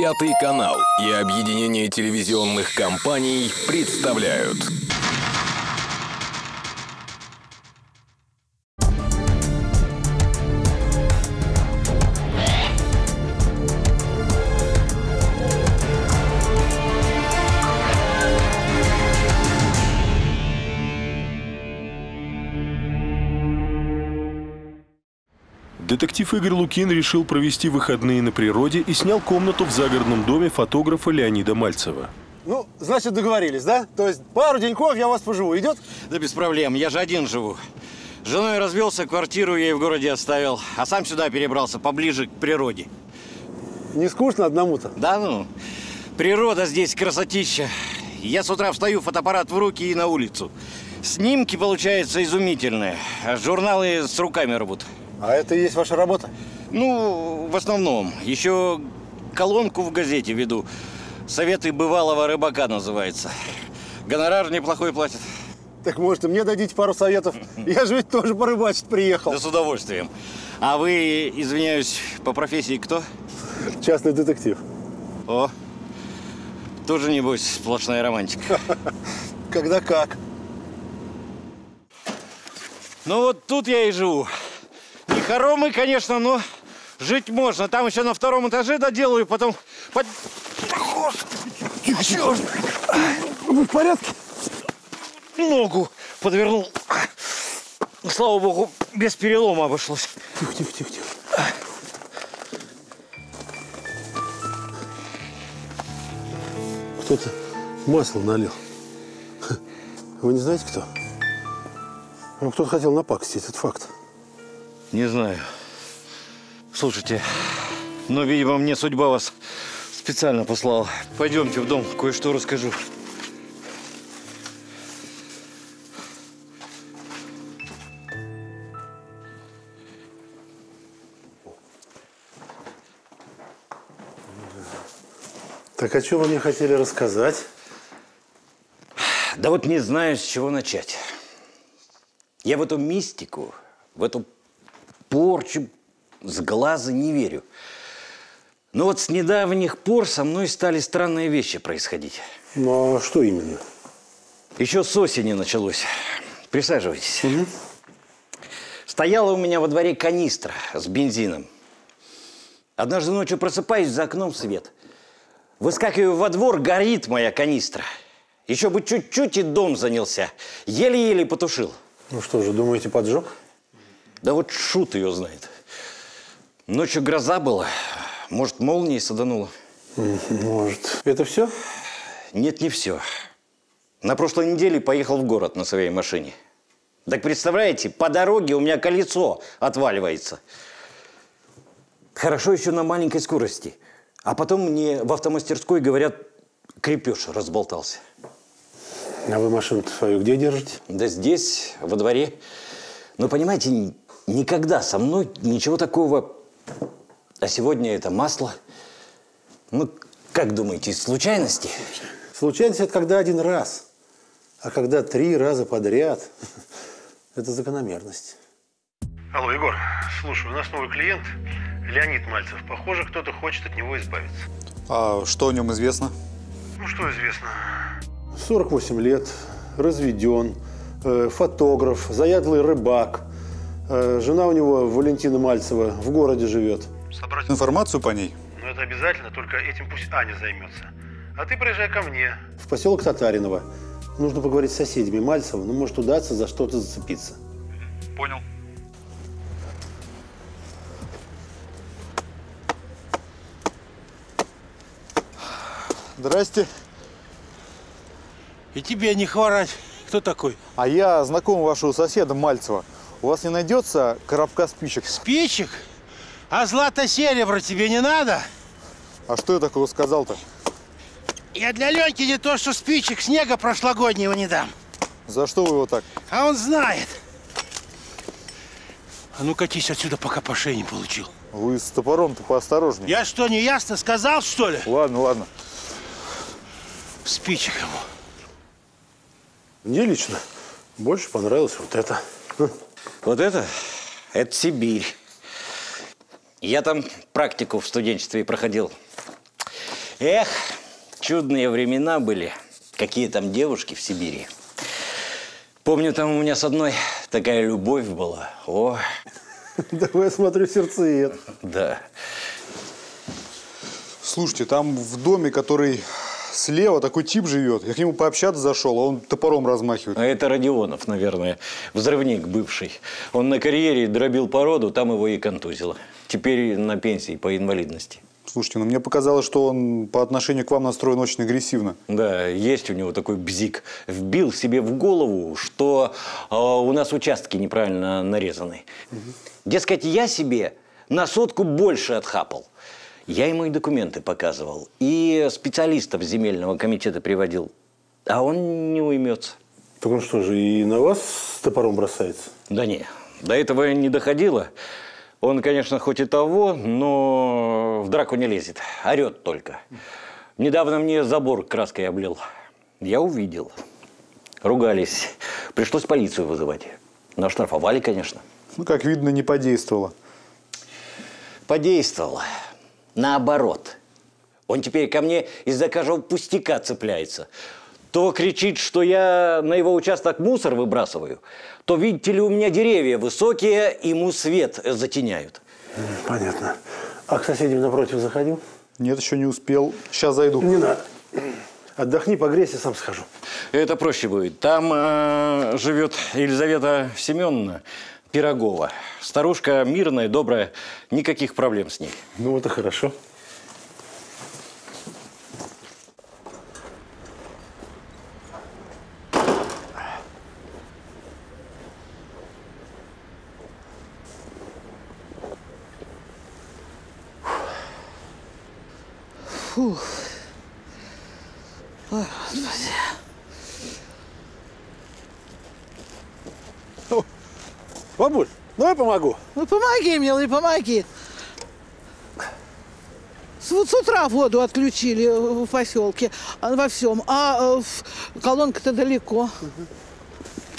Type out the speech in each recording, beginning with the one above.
Пятый канал и объединение телевизионных компаний представляют. Детектив Игорь Лукин решил провести выходные на природе и снял комнату в загородном доме фотографа Леонида Мальцева. Ну, значит, договорились, да? То есть пару деньков я у вас поживу. Идет? Да без проблем, я же один живу. С женой развелся, квартиру ей в городе оставил, а сам сюда перебрался, поближе к природе. Не скучно одному-то? Да ну, природа здесь красотища. Я с утра встаю, фотоаппарат в руки и на улицу. Снимки получаются изумительные, а журналы с руками рвут. А это и есть ваша работа? Ну, в основном. Еще колонку в газете веду. «Советы бывалого рыбака» называется. Гонорар неплохой платят. Так может и мне дадите пару советов? Я же ведь тоже порыбачить приехал. Да с удовольствием. А вы, извиняюсь, по профессии кто? Частный детектив. О, тоже, небось, сплошная романтика. Когда как. Ну вот тут я и живу. Хоромы, конечно, но жить можно. Там еще на втором этаже доделаю, потом... Под... Тихо, Вы в порядке? Ногу подвернул. Слава богу, без перелома обошлось. Тихо, тихо, тихо, тихо. Кто-то масло налил. Вы не знаете, кто? Вам кто-то хотел напакостить, этот факт. Не знаю. Слушайте, но, видимо, мне судьба вас специально послала. Пойдемте в дом, кое-что расскажу. Так о чем вы мне хотели рассказать? Да вот не знаю, с чего начать. Я в эту мистику, в эту порчу с глаза не верю. Но вот с недавних пор со мной стали странные вещи происходить. Ну, а что именно? Еще с осени началось. Присаживайтесь. Стояла у меня во дворе канистра с бензином. Однажды ночью просыпаюсь, за окном свет. Выскакиваю во двор, горит моя канистра. Еще бы чуть-чуть и дом занялся. Еле-еле потушил. Ну что же, думаете, поджог? Да вот шут ее знает. Ночью гроза была. Может, молнией саданула? Может. Это все? Нет, не все. На прошлой неделе поехал в город на своей машине. Так представляете, по дороге у меня колесо отваливается. Хорошо еще на маленькой скорости. А потом мне в автомастерской говорят, крепеж разболтался. А вы машину свою где держите? Да здесь, во дворе. Но понимаете, никогда со мной ничего такого... А сегодня это масло. Ну, как думаете, из случайности? Случайность – это когда один раз. А когда три раза подряд – это закономерность. Алло, Егор, слушай, у нас новый клиент, Леонид Мальцев. Похоже, кто-то хочет от него избавиться. А что о нем известно? Ну, что известно? 48 лет, разведен, э, фотограф, заядлый рыбак. Э, жена у него, Валентина Мальцева, в городе живет. Собрать Информацию по ней? Ну, это обязательно, только этим пусть Аня займется. А ты приезжай ко мне. В поселок Татариново. Нужно поговорить с соседями Мальцева, ну, может удаться за что-то зацепиться. Понял. Здрасте. И тебе не хворать. Кто такой? А я знаком вашего соседа Мальцева. У вас не найдется коробка спичек? Спичек? А злато-серебро тебе не надо? А что я такого сказал-то? Я для Леньки не то, что спичек, снега прошлогоднего не дам. За что вы его так? А он знает. А ну катись отсюда, пока по шее не получил. Вы с топором-то поосторожнее. Я что, не ясно сказал, что ли? Ладно, ладно. Спичек ему. Мне лично больше понравилось вот это. Вот это? Это Сибирь. Я там практику в студенчестве проходил. Эх, чудные времена были. Какие там девушки в Сибири. Помню, там у меня с одной такая любовь была. О, Давай я смотрю сердцеед. да. Слушайте, там в доме, который слева, такой тип живет. Я к нему пообщаться зашел, а он топором размахивает. А это Родионов, наверное, взрывник бывший. Он на карьере дробил породу, там его и контузило. Теперь на пенсии по инвалидности. Слушайте, ну мне показалось, что он по отношению к вам настроен очень агрессивно. Да, есть у него такой бзик. Вбил себе в голову, что э, у нас участки неправильно нарезаны. Дескать, я себе на сотку больше отхапал. Я ему и документы показывал, и специалистов земельного комитета приводил. А он не уймется. Так он что же, и на вас с топором бросается? Да не, до этого не доходило. Он, конечно, хоть и того, но в драку не лезет. Орет только. Недавно мне забор краской облил. Я увидел. Ругались. Пришлось полицию вызывать. Но оштрафовали, конечно. Ну, как видно, не подействовало. Подействовало. Наоборот. Он теперь ко мне из-за каждого пустяка цепляется. То кричит, что я на его участок мусор выбрасываю, то, видите ли, у меня деревья высокие, ему свет затеняют. Понятно. А к соседям напротив заходил? Нет, еще не успел. Сейчас зайду. Не надо. Отдохни, погрейся, сам схожу. Это проще будет. Там э, живет Елизавета Семеновна Пирогова. Старушка мирная, добрая, никаких проблем с ней. Ну, это хорошо. Помогу. Ну, помоги, милый, помоги. С, вот с утра воду отключили в поселке, а, во всем, а э, колонка-то далеко.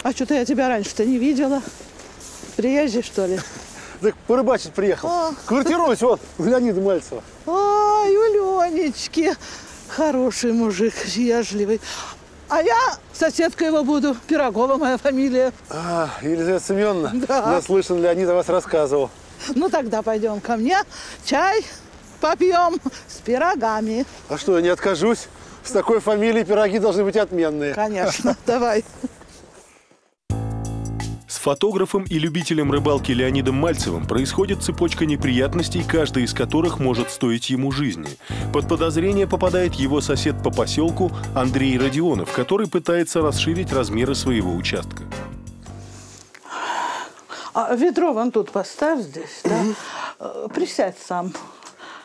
А что-то я тебя раньше-то не видела. Приезжий, что ли? Так порыбачить приехал. А. Квартируюсь вот у Леонида Мальцева. Ой, у Ленечки. Хороший мужик, вежливый. А я соседка его буду. Пирогова моя фамилия. А, Елизавета Семеновна, Да. наслышан, Леонид о вас рассказывал. Ну, тогда пойдем ко мне. Чай попьем с пирогами. А что, я не откажусь? С такой фамилией пироги должны быть отменные. Конечно, давай. Фотографом и любителем рыбалки Леонидом Мальцевым происходит цепочка неприятностей, каждая из которых может стоить ему жизни. Под подозрение попадает его сосед по поселку Андрей Родионов, который пытается расширить размеры своего участка. А ведро вон тут поставь здесь, да? Э, Присядь сам.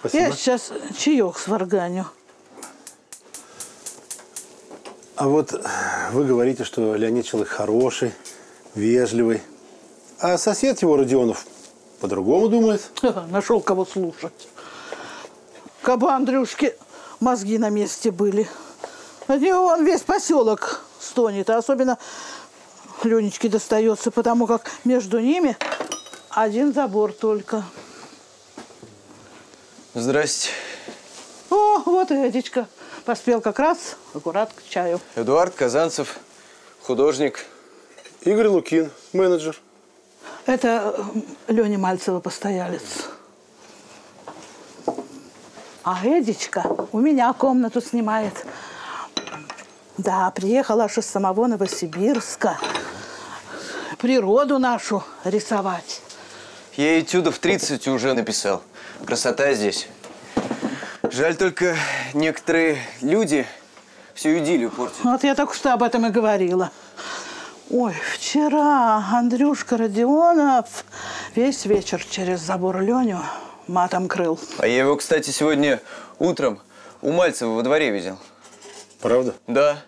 Спасибо. Я сейчас чаек сварганю. А вот вы говорите, что Леонид человек хороший, вежливый. А сосед его, Родионов, по-другому думает. Нашел кого слушать. Кабы Андрюшки мозги на месте были. От него он весь поселок стонет, а особенно Ленечке достается, потому как между ними один забор только. Здрасте. О, вот и Эдичка. Поспел как раз аккурат к чаю. Эдуард Казанцев, художник. Игорь Лукин, менеджер. Это Леня Мальцева постоялец. А Эдичка у меня комнату снимает. Да, приехала аж из самого Новосибирска. Природу нашу рисовать. Я этюдов 30 уже написал. Красота здесь. Жаль только, некоторые люди всю идиллию портят. Вот я только что об этом и говорила. Ой, вчера Андрюшка Родионов весь вечер через забор Леню матом крыл. А я его, кстати, сегодня утром у Мальцева во дворе видел. Правда? Да.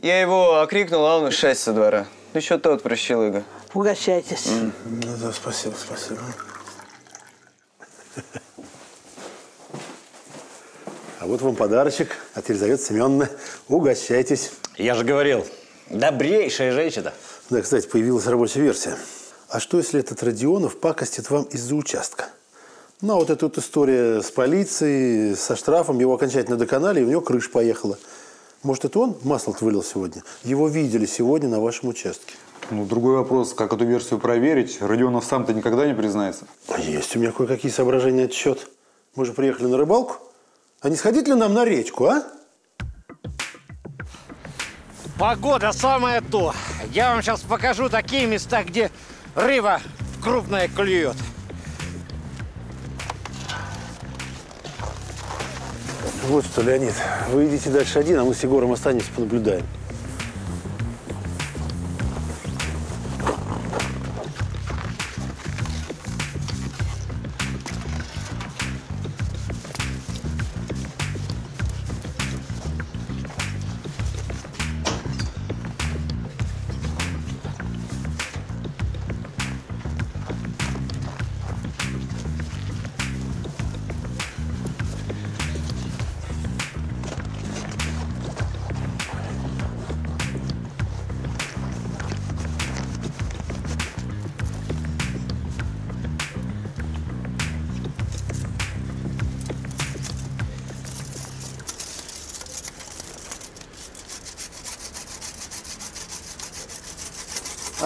Я его окрикнул, а он шесть со двора. Ну, еще тот прощелыга. Угощайтесь. Ну да, спасибо, спасибо. А вот вам подарочек от Елизаветы Семеновны. Угощайтесь. Я же говорил, добрейшая женщина. Да, кстати, появилась рабочая версия. А что, если этот Родионов пакостит вам из-за участка? Ну, а вот эта вот история с полицией, со штрафом, его окончательно доконали, и у него крыша поехала. Может, это он масло вылил сегодня? Его видели сегодня на вашем участке. Ну, другой вопрос, как эту версию проверить? Родионов сам-то никогда не признается. Есть у меня кое-какие соображения счет. Мы же приехали на рыбалку. А не сходить ли нам на речку, а? Погода самое то. Я вам сейчас покажу такие места, где рыба крупная клюет. Вот что, Леонид, вы идите дальше один, а мы с Егором останемся, понаблюдаем.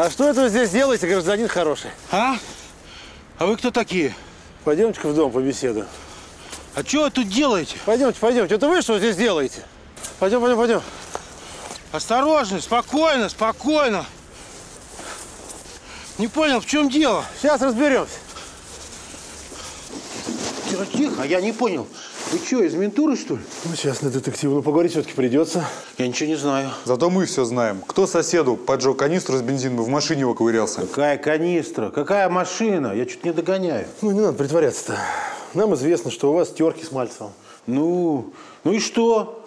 А что это вы здесь делаете, гражданин хороший? А? А вы кто такие? Пойдемте-ка в дом побеседуем. А что вы тут делаете? Пойдемте, пойдемте. Это вы что здесь делаете? Пойдем, пойдем, пойдем. Осторожно, спокойно, спокойно. Не понял, в чем дело? Сейчас разберемся. Тихо, тихо, я не понял. Вы что, из ментуры, что ли? Ну, частный детектив, ну поговорить все-таки придется. Я ничего не знаю. Зато мы все знаем. Кто соседу поджег канистру с бензином и в машине его ковырялся? Какая канистра? Какая машина? Я чуть не догоняю. Ну, не надо притворяться-то. Нам известно, что у вас терки с Мальцевым. Ну, ну и что?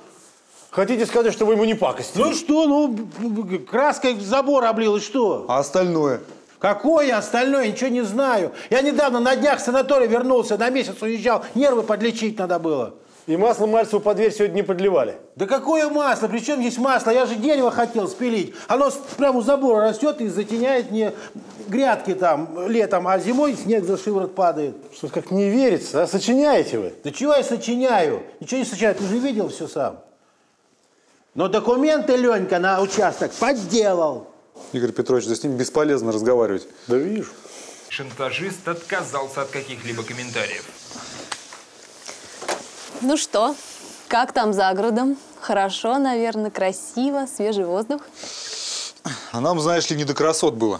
Хотите сказать, что вы ему не пакостили? Ну и что? Ну, краской забор облил, и что? А остальное? Какое остальное? Ничего не знаю. Я недавно на днях в санаторий вернулся, на месяц уезжал. Нервы подлечить надо было. И масло Мальцеву под дверь сегодня не подливали. Да какое масло? При чем здесь масло? Я же дерево хотел спилить. Оно прямо у забора растет и затеняет мне грядки там летом, а зимой снег за шиворот падает. Что как не верится, а сочиняете вы? Да чего я сочиняю? Ничего не сочиняю, ты же видел все сам. Но документы Ленька на участок подделал. Игорь Петрович, да с ним бесполезно разговаривать. Да вижу. Шантажист отказался от каких-либо комментариев. Ну что, как там за городом? Хорошо, наверное, красиво, свежий воздух. А нам, знаешь ли, не до красот было.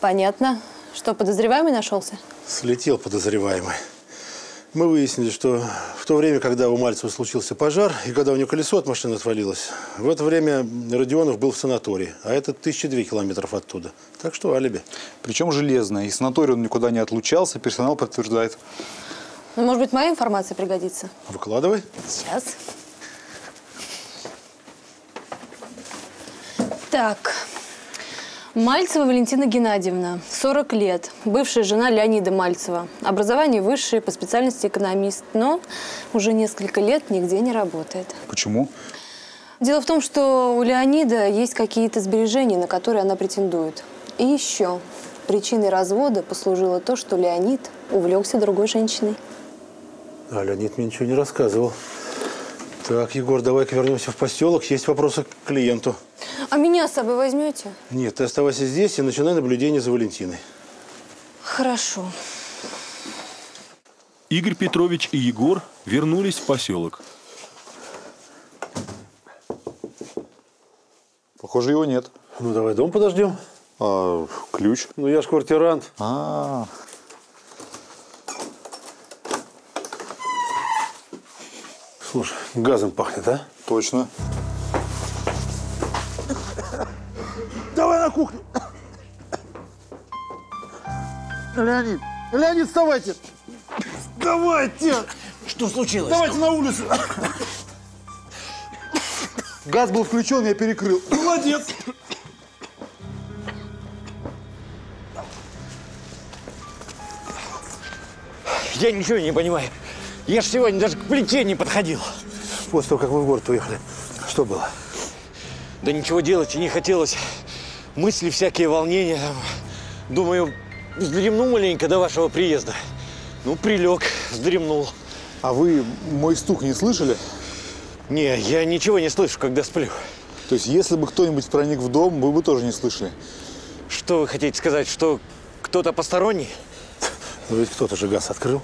Понятно. Что, подозреваемый нашелся? Слетел подозреваемый. Мы выяснили, что в то время, когда у Мальцева случился пожар, и когда у него колесо от машины отвалилось, в это время Родионов был в санатории, а это тысячи две километров оттуда. Так что алиби. Причем железное. И санаторий он никуда не отлучался, персонал подтверждает. Ну, может быть, моя информация пригодится? Выкладывай. Сейчас. Так. Мальцева Валентина Геннадьевна, 40 лет, бывшая жена Леонида Мальцева. Образование высшее, по специальности экономист, но уже несколько лет нигде не работает. Почему? Дело в том, что у Леонида есть какие-то сбережения, на которые она претендует. И еще причиной развода послужило то, что Леонид увлекся другой женщиной. А Леонид мне ничего не рассказывал. Так, Егор, давай-ка вернемся в поселок. Есть вопросы к клиенту. А меня с собой возьмете? Нет, ты оставайся здесь и начинай наблюдение за Валентиной. Хорошо. Игорь Петрович и Егор вернулись в поселок. Похоже, его нет. Ну, давай дом подождем. А ключ? Ну, я ж квартирант. А, Слушай, газом пахнет, а? точно. Давай на кухню. Леонид, Леонид, вставайте. Давайте. Что случилось? Давайте на улицу. Газ был включен, я перекрыл. Молодец. Я ничего не понимаю. Я ж сегодня даже к плите не подходил. После того, как мы в город уехали, что было? Да ничего делать и не хотелось. Мысли всякие, волнения. Думаю, вздремну маленько до вашего приезда. Ну, прилег. вздремнул. А вы мой стук не слышали? Не, я ничего не слышу, когда сплю. То есть, если бы кто-нибудь проник в дом, вы бы тоже не слышали? Что вы хотите сказать, что кто-то посторонний? Но ведь кто-то же газ открыл.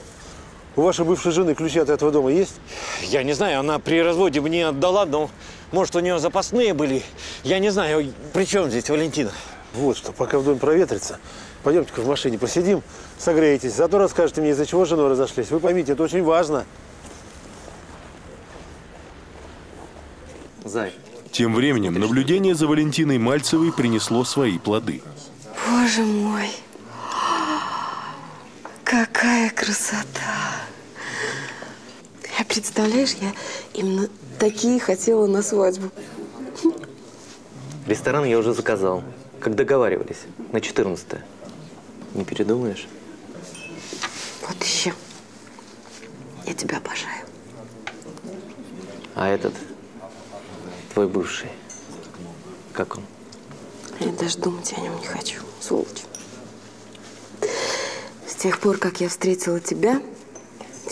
У вашей бывшей жены ключи от этого дома есть? Я не знаю, она при разводе мне отдала, но может у нее запасные были. Я не знаю, при чем здесь Валентина? Вот что, пока в доме проветрится, пойдемте-ка в машине посидим, согреетесь. Зато расскажете мне, из-за чего с женой разошлись. Вы поймите, это очень важно. Зай. Тем временем наблюдение за Валентиной Мальцевой принесло свои плоды. Боже мой, какая красота! А представляешь, я именно такие хотела на свадьбу. Ресторан я уже заказал, как договаривались, на 14 -е. Не передумаешь? Вот еще. Я тебя обожаю. А этот, твой бывший, как он? Я даже думать о нем не хочу, сволочь. С тех пор, как я встретила тебя,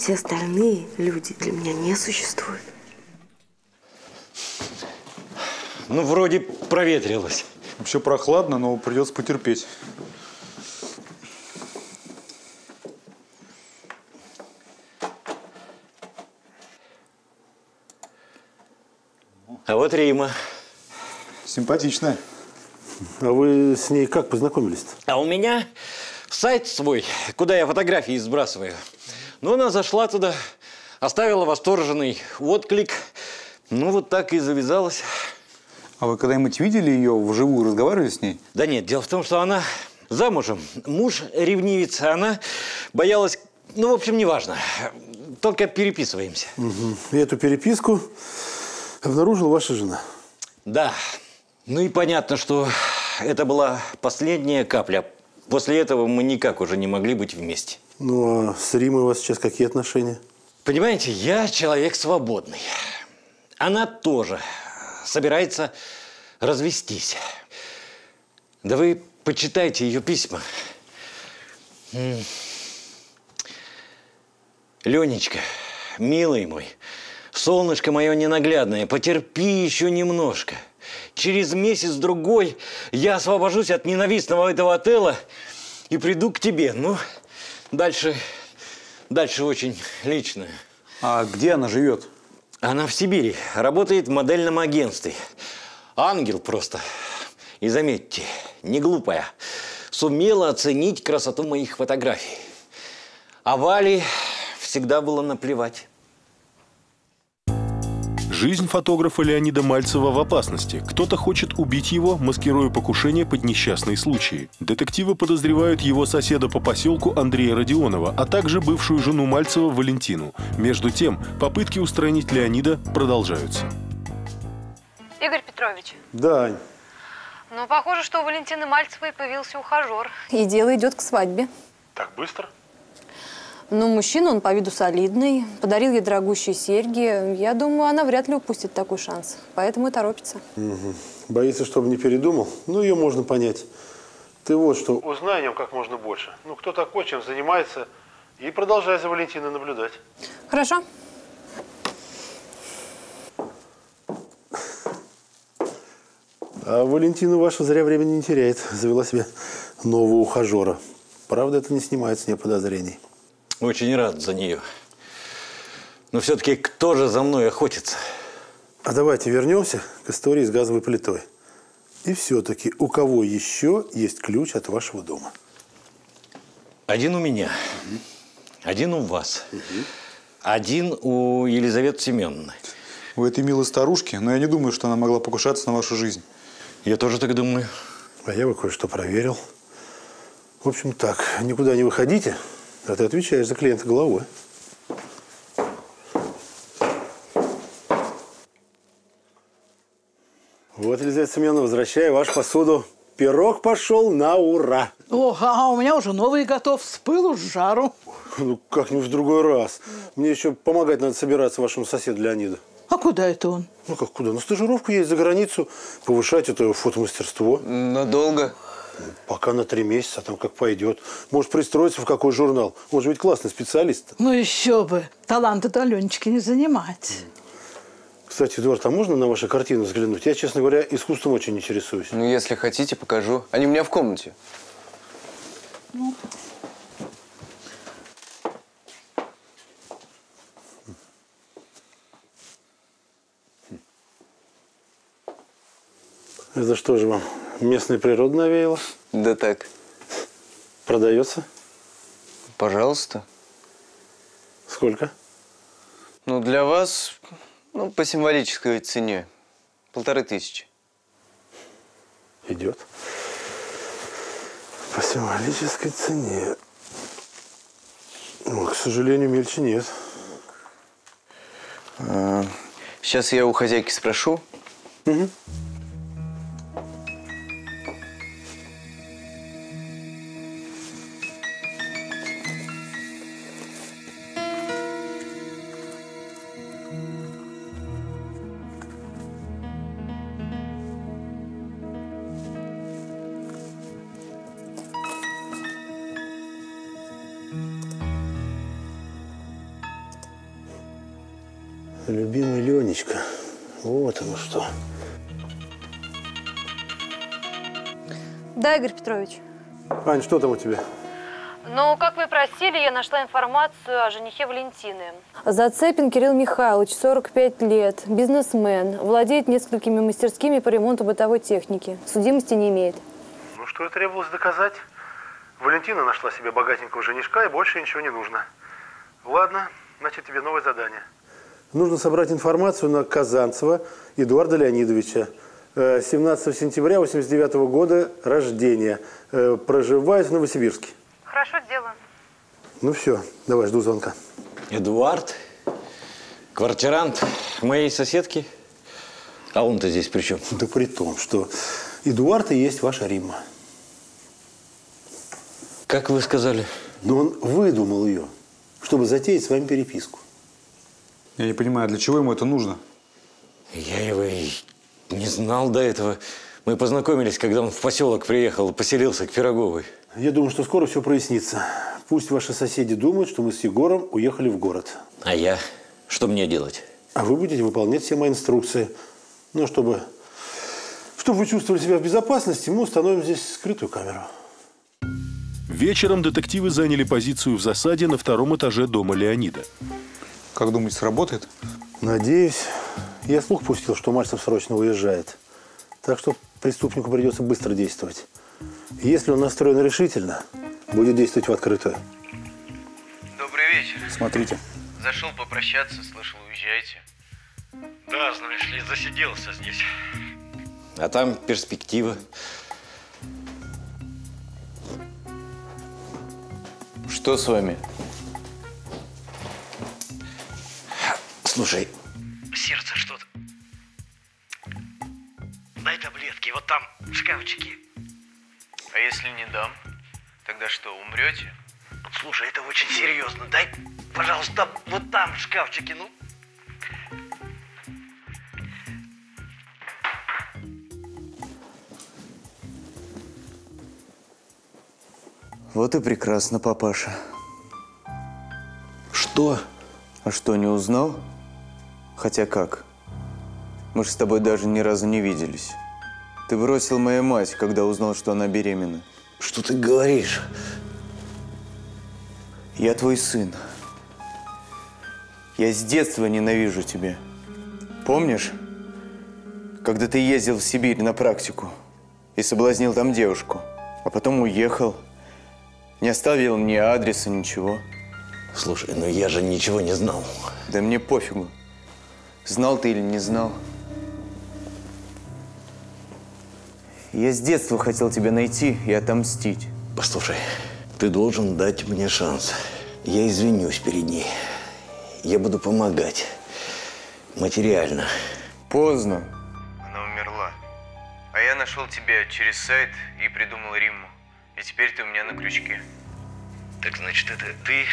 все остальные люди для меня не существуют. Ну, вроде проветрилось. Вообще прохладно, но придется потерпеть. А вот Рима. Симпатичная. А вы с ней как познакомились-то? А у меня сайт свой, куда я фотографии сбрасываю. Ну, она зашла туда, оставила восторженный отклик. Ну, вот так и завязалось. А вы когда-нибудь видели ее вживую, разговаривали с ней? Да нет, дело в том, что она замужем. Муж ревнивец, а она боялась... Ну, в общем, неважно. Только переписываемся. Угу. И эту переписку обнаружила ваша жена? Да. Ну и понятно, что это была последняя капля. После этого мы никак уже не могли быть вместе. Ну, а с Римой у вас сейчас какие отношения? Понимаете, я человек свободный. Она тоже собирается развестись. Да вы почитайте ее письма. Ленечка, милый мой, солнышко мое ненаглядное, потерпи еще немножко. Через месяц-другой я освобожусь от ненавистного этого отеля и приду к тебе. Ну, дальше, дальше очень личное. А где она живет? Она в Сибири, работает в модельном агентстве. Ангел просто. И заметьте, не глупая. Сумела оценить красоту моих фотографий. А Вале всегда было наплевать. Жизнь фотографа Леонида Мальцева в опасности. Кто-то хочет убить его, маскируя покушение под несчастные случаи. Детективы подозревают его соседа по поселку Андрея Родионова, а также бывшую жену Мальцева Валентину. Между тем, попытки устранить Леонида продолжаются. Игорь Петрович, Да, ну похоже, что у Валентины Мальцевой появился ухажер. И дело идет к свадьбе. Так быстро? Ну, мужчина, он по виду солидный, подарил ей дорогущие серьги. Я думаю, она вряд ли упустит такой шанс. Поэтому и торопится. Мгм. Боится, чтобы не передумал? Ну, ее можно понять. Ты вот что, Узнай о нем как можно больше. Ну, кто такой, чем занимается, и продолжай за Валентиной наблюдать. Хорошо. А Валентина ваша зря времени не теряет. Завела себе нового ухажера. Правда, это не снимает с нее подозрений. Очень рад за нее. Но все-таки кто же за мной охотится? А давайте вернемся к истории с газовой плитой. И все-таки, у кого еще есть ключ от вашего дома? Один у меня, один у вас, один у Елизаветы Семеновны. У этой милой старушки, но я не думаю, что она могла покушаться на вашу жизнь. Я тоже так думаю. А я бы кое-что проверил. В общем, так, никуда не выходите, а ты отвечаешь за клиента головой. Вот, Елизавета Семеновна, возвращаю вашу посуду. Пирог пошел на ура. О, а у меня уже новый готов. С пылу, с жару. Ну, как-нибудь в другой раз. Мне еще помогать надо собираться вашему соседу Леониду. А куда это он? Ну, как куда? На стажировку есть за границу. Повышать это фотомастерство. Надолго? Пока на три месяца, а там как пойдет. Может, пристроиться в какой журнал. Он же ведь классный специалист. Ну еще бы. Таланты-то Аленечки не занимать. Кстати, Эдуард, а можно на ваши картины взглянуть? Я, честно говоря, искусством очень интересуюсь. Ну, если хотите, покажу. Они у меня в комнате. Ну, Это что же вам, местная природа навеяла? Да так. Продается? Пожалуйста. Сколько? Ну, для вас, ну, по символической цене. Полторы тысячи. Идет. По символической цене. Ну, к сожалению, мельче нет. А, сейчас я у хозяйки спрошу. Угу. Любимый Ленечка. Вот оно что. Да, Игорь Петрович. Ань, что там у тебя? Ну, как вы просили, я нашла информацию о женихе Валентины. Зацепин Кирилл Михайлович, 45 лет, бизнесмен, владеет несколькими мастерскими по ремонту бытовой техники. Судимости не имеет. Ну, что и требовалось доказать. Валентина нашла себе богатенького женишка, и больше ничего не нужно. Ладно, значит, тебе новое задание. Нужно собрать информацию на Казанцева Эдуарда Леонидовича. Э, 17 сентября 89 года рождения. Э, Проживает в Новосибирске. Хорошо, сделаю. Ну все, давай, жду звонка. Эдуард, квартирант моей соседки. А он-то здесь при чем? Да при том, что Эдуард и есть ваша Римма. Как вы сказали? Но он выдумал ее, чтобы затеять с вами переписку. Я не понимаю, для чего ему это нужно? Я его и не знал до этого. Мы познакомились, когда он в поселок приехал и поселился к Пироговой. Я думаю, что скоро все прояснится. Пусть ваши соседи думают, что мы с Егором уехали в город. А я? Что мне делать? А вы будете выполнять все мои инструкции. Ну, чтобы, чтобы вы чувствовали себя в безопасности, мы установим здесь скрытую камеру. Вечером детективы заняли позицию в засаде на втором этаже дома Леонида. Как думаете, сработает? Надеюсь. Я слух пустил, что Мальцев срочно уезжает. Так что преступнику придется быстро действовать. Если он настроен решительно, будет действовать в открытую. Добрый вечер. Смотрите. Зашел попрощаться, слышал, уезжаете. Да, знаешь ли, засиделся здесь. А там перспектива. Что с вами? Слушай, Сердце что-то. Дай таблетки, вот там в шкафчике. А если не дам? Тогда что, умрете? Слушай, это очень серьезно. Дай, пожалуйста, вот там в шкафчике, ну. Вот и прекрасно, папаша. Что? А что, не узнал? Хотя как? Мы же с тобой даже ни разу не виделись. Ты бросил мою мать, когда узнал, что она беременна. Что ты говоришь? Я твой сын. Я с детства ненавижу тебя. Помнишь, когда ты ездил в Сибирь на практику и соблазнил там девушку, а потом уехал, не оставил ни адреса, ничего? Слушай, ну я же ничего не знал. Да мне пофигу. Знал ты или не знал. Я с детства хотел тебя найти и отомстить. Послушай, ты должен дать мне шанс. Я извинюсь перед ней. Я буду помогать. Материально. Поздно. Она умерла. А я нашел тебя через сайт и придумал Римму. И теперь ты у меня на крючке. Так значит, это ты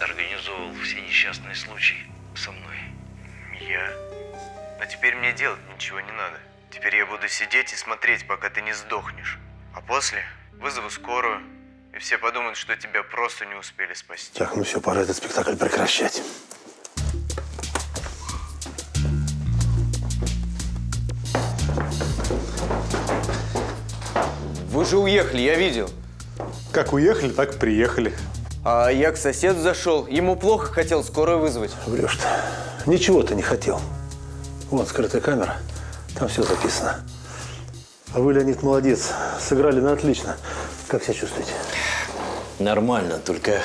организовал все несчастные случаи со мной? Я? А теперь мне делать ничего не надо. Теперь я буду сидеть и смотреть, пока ты не сдохнешь. после вызову скорую, и все подумают, что тебя просто не успели спасти. Так, ну все, пора этот спектакль прекращать. Вы же уехали, я видел. Как уехали, так и приехали. А я к соседу зашел. Ему плохо хотел скорую вызвать. Врешь ты. Ничего ты не хотел. Вон скрытая камера. Там все записано. А вы, Леонид, молодец. Сыграли на отлично. Как себя чувствуете? Нормально, только...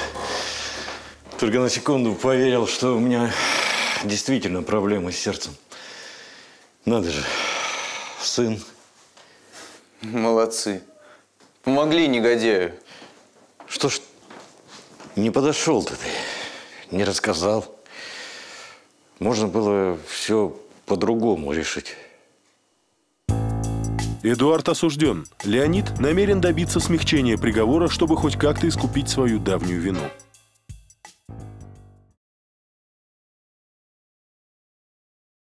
Только на секунду поверил, что у меня действительно проблемы с сердцем. Надо же, сын. Молодцы. Помогли негодяю. Что ж, не подошел ты, не рассказал. Можно было все по-другому решить. Эдуард осужден. Леонид намерен добиться смягчения приговора, чтобы хоть как-то искупить свою давнюю вину.